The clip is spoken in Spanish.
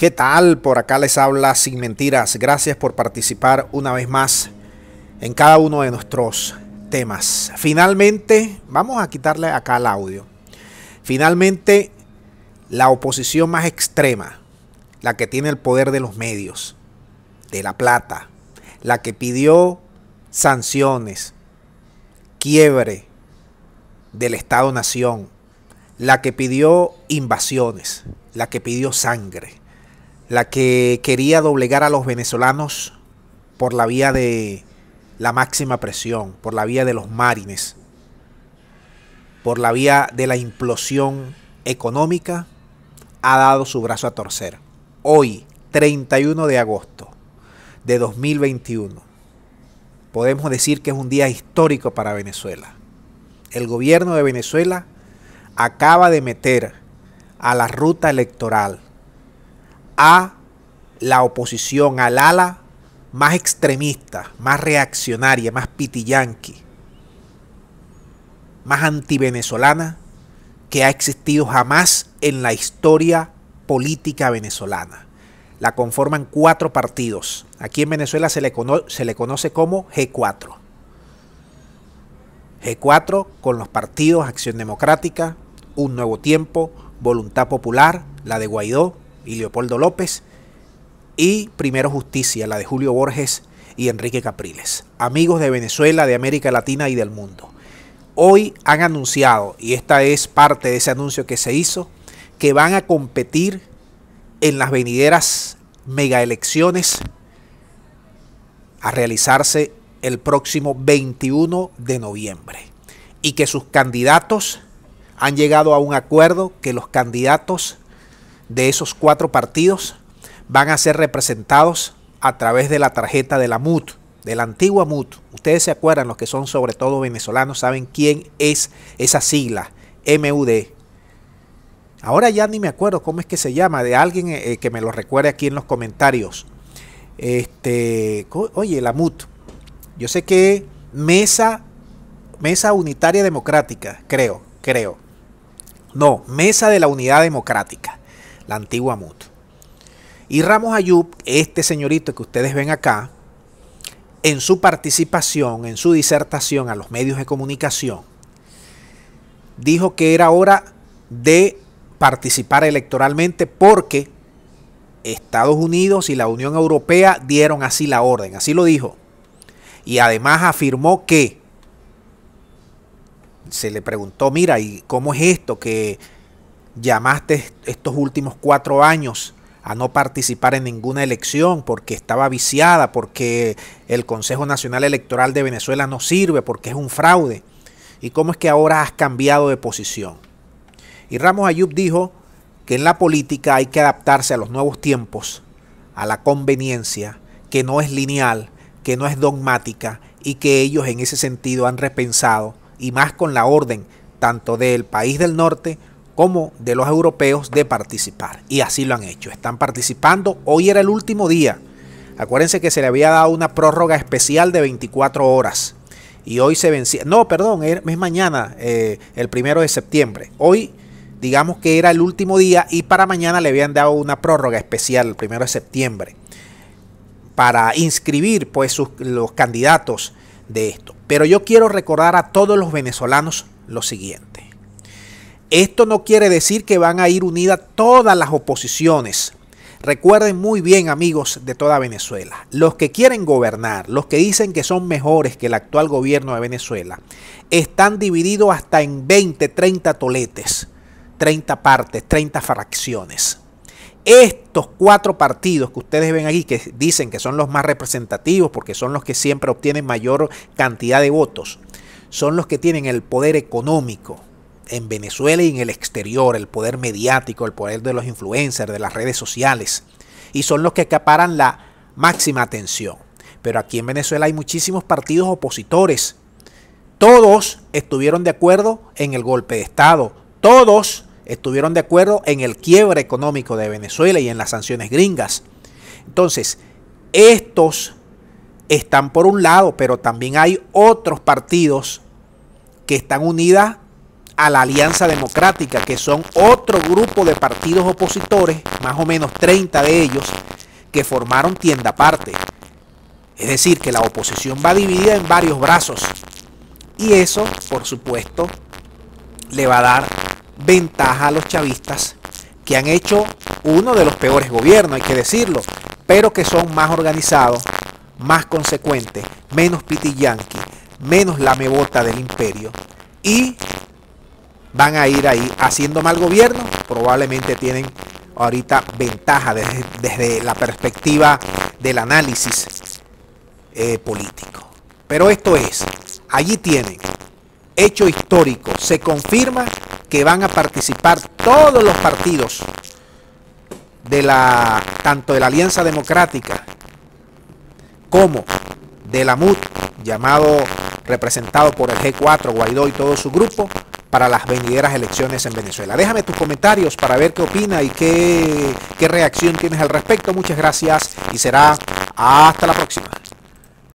¿Qué tal? Por acá les habla Sin Mentiras. Gracias por participar una vez más en cada uno de nuestros temas. Finalmente, vamos a quitarle acá el audio. Finalmente, la oposición más extrema, la que tiene el poder de los medios, de la plata, la que pidió sanciones, quiebre del Estado-Nación, la que pidió invasiones, la que pidió sangre, la que quería doblegar a los venezolanos por la vía de la máxima presión, por la vía de los marines, por la vía de la implosión económica, ha dado su brazo a torcer. Hoy, 31 de agosto de 2021, podemos decir que es un día histórico para Venezuela. El gobierno de Venezuela acaba de meter a la ruta electoral a la oposición, al ala más extremista, más reaccionaria, más pitiyanqui, más antivenezolana que ha existido jamás en la historia política venezolana. La conforman cuatro partidos. Aquí en Venezuela se le, se le conoce como G4. G4 con los partidos Acción Democrática, Un Nuevo Tiempo, Voluntad Popular, la de Guaidó, y Leopoldo López, y Primero Justicia, la de Julio Borges y Enrique Capriles, amigos de Venezuela, de América Latina y del mundo. Hoy han anunciado, y esta es parte de ese anuncio que se hizo, que van a competir en las venideras megaelecciones a realizarse el próximo 21 de noviembre y que sus candidatos han llegado a un acuerdo que los candidatos de esos cuatro partidos van a ser representados a través de la tarjeta de la MUT, de la antigua MUT. Ustedes se acuerdan, los que son sobre todo venezolanos, saben quién es esa sigla, MUD. Ahora ya ni me acuerdo cómo es que se llama, de alguien eh, que me lo recuerde aquí en los comentarios. Este, oye, la MUT. Yo sé que Mesa, Mesa Unitaria Democrática, creo, creo. No, Mesa de la Unidad Democrática la antigua MUT. Y Ramos Ayub, este señorito que ustedes ven acá, en su participación, en su disertación a los medios de comunicación, dijo que era hora de participar electoralmente porque Estados Unidos y la Unión Europea dieron así la orden, así lo dijo. Y además afirmó que se le preguntó, mira, ¿y cómo es esto que llamaste estos últimos cuatro años a no participar en ninguna elección porque estaba viciada, porque el Consejo Nacional Electoral de Venezuela no sirve, porque es un fraude. ¿Y cómo es que ahora has cambiado de posición? Y Ramos Ayub dijo que en la política hay que adaptarse a los nuevos tiempos, a la conveniencia, que no es lineal, que no es dogmática y que ellos en ese sentido han repensado, y más con la orden tanto del país del norte como de los europeos de participar. Y así lo han hecho. Están participando. Hoy era el último día. Acuérdense que se le había dado una prórroga especial de 24 horas. Y hoy se vencía. No, perdón, es mañana, eh, el primero de septiembre. Hoy, digamos que era el último día y para mañana le habían dado una prórroga especial, el primero de septiembre, para inscribir pues los candidatos de esto. Pero yo quiero recordar a todos los venezolanos lo siguiente. Esto no quiere decir que van a ir unidas todas las oposiciones. Recuerden muy bien amigos de toda Venezuela, los que quieren gobernar, los que dicen que son mejores que el actual gobierno de Venezuela, están divididos hasta en 20, 30 toletes, 30 partes, 30 fracciones. Estos cuatro partidos que ustedes ven aquí, que dicen que son los más representativos porque son los que siempre obtienen mayor cantidad de votos, son los que tienen el poder económico, en Venezuela y en el exterior, el poder mediático, el poder de los influencers, de las redes sociales, y son los que acaparan la máxima atención. Pero aquí en Venezuela hay muchísimos partidos opositores. Todos estuvieron de acuerdo en el golpe de Estado. Todos estuvieron de acuerdo en el quiebre económico de Venezuela y en las sanciones gringas. Entonces, estos están por un lado, pero también hay otros partidos que están unidas a la Alianza Democrática, que son otro grupo de partidos opositores, más o menos 30 de ellos, que formaron tienda aparte. Es decir, que la oposición va dividida en varios brazos. Y eso, por supuesto, le va a dar ventaja a los chavistas que han hecho uno de los peores gobiernos, hay que decirlo, pero que son más organizados, más consecuentes, menos pitillanqui, menos la mebota del imperio y van a ir ahí haciendo mal gobierno, probablemente tienen ahorita ventaja desde, la perspectiva del análisis eh, político. Pero esto es, allí tienen, hecho histórico, se confirma que van a participar todos los partidos de la tanto de la Alianza Democrática como de la MUD, llamado representado por el G4, Guaidó y todo su grupo, para las venideras elecciones en Venezuela. Déjame tus comentarios para ver qué opina y qué, qué reacción tienes al respecto. Muchas gracias y será hasta la próxima.